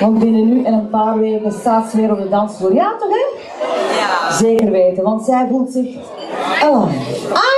Want binnen nu en een paar weken staat ze weer op de dansvloer. Ja, toch hè? Ja. Zeker weten, want zij voelt zich oh. Ah!